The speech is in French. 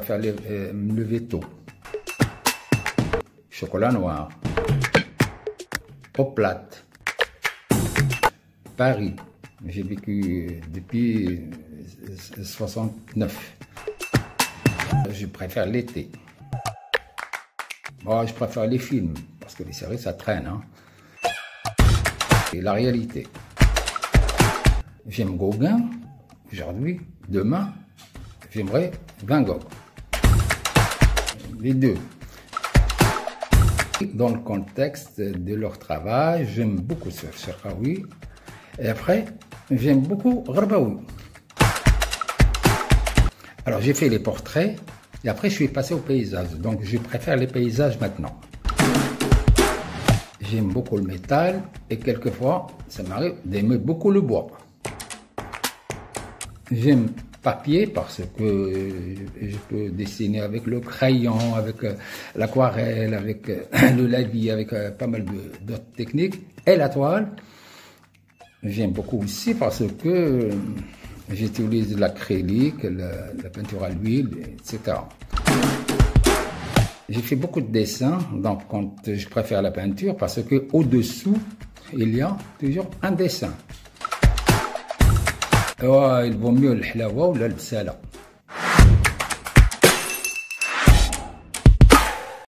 préfère euh, me lever tôt. Chocolat noir. Eau plate. Paris. J'ai vécu depuis 69. Je préfère l'été. Moi, je préfère les films, parce que les séries, ça traîne. Hein. Et la réalité. J'aime Gauguin, aujourd'hui, demain, j'aimerais Van Gogh. Les deux. Dans le contexte de leur travail, j'aime beaucoup Serraoui. Et après, j'aime beaucoup Rabaoui. Alors j'ai fait les portraits et après je suis passé au paysage. Donc je préfère les paysages maintenant. J'aime beaucoup le métal et quelquefois ça m'arrive d'aimer beaucoup le bois. J'aime papier parce que je peux dessiner avec le crayon, avec euh, l'aquarelle, avec euh, le lavis, avec euh, pas mal d'autres techniques. Et la toile, j'aime beaucoup aussi parce que j'utilise l'acrylique, la, la, peinture à l'huile, etc. J'ai fait beaucoup de dessins, donc quand je préfère la peinture parce que au-dessous, il y a toujours un dessin. ايوا البوميو الحلاوه ولا البسالة؟